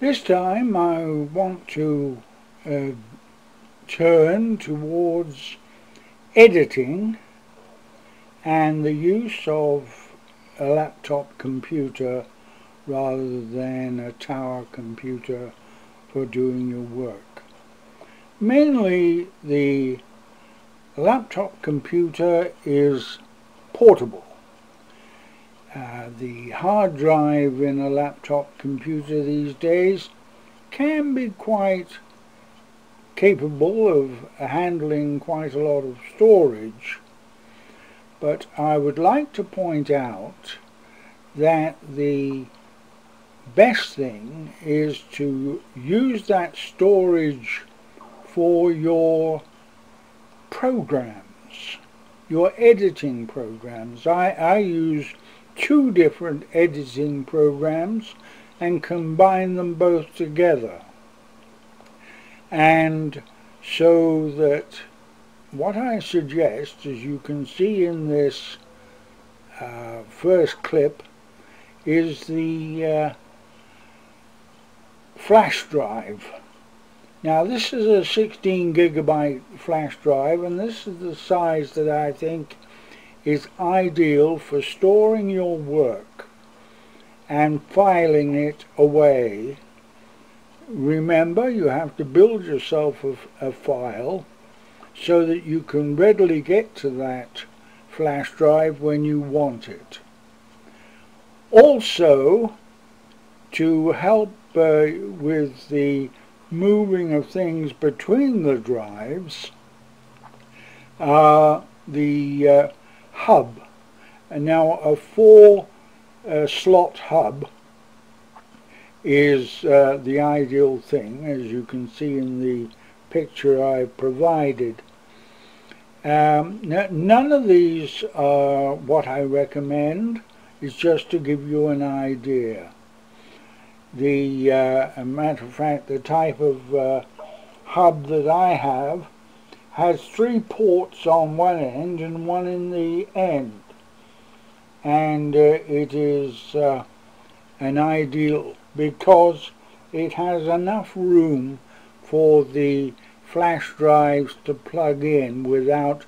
This time I want to uh, turn towards editing and the use of a laptop computer rather than a tower computer for doing your work. Mainly the laptop computer is portable. Uh, the hard drive in a laptop computer these days can be quite capable of handling quite a lot of storage but I would like to point out that the best thing is to use that storage for your programs, your editing programs. I, I use two different editing programs and combine them both together. And so that what I suggest, as you can see in this uh, first clip, is the uh, flash drive. Now this is a 16 gigabyte flash drive and this is the size that I think is ideal for storing your work and filing it away. Remember you have to build yourself a, a file so that you can readily get to that flash drive when you want it. Also, to help uh, with the moving of things between the drives, uh, the uh, hub. And now a four uh, slot hub is uh, the ideal thing, as you can see in the picture I provided. Um, none of these are what I recommend. It's just to give you an idea. The uh, matter of fact, the type of uh, hub that I have has three ports on one end and one in the end, and uh, it is uh, an ideal because it has enough room for the flash drives to plug in without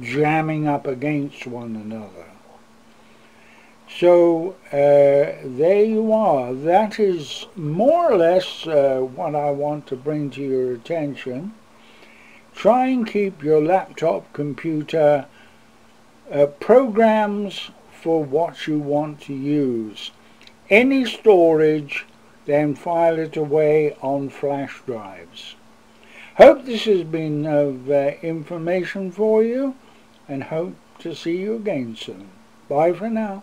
jamming up against one another. So uh, there you are. That is more or less uh, what I want to bring to your attention. Try and keep your laptop computer uh, programs for what you want to use. Any storage, then file it away on flash drives. Hope this has been of uh, information for you and hope to see you again soon. Bye for now.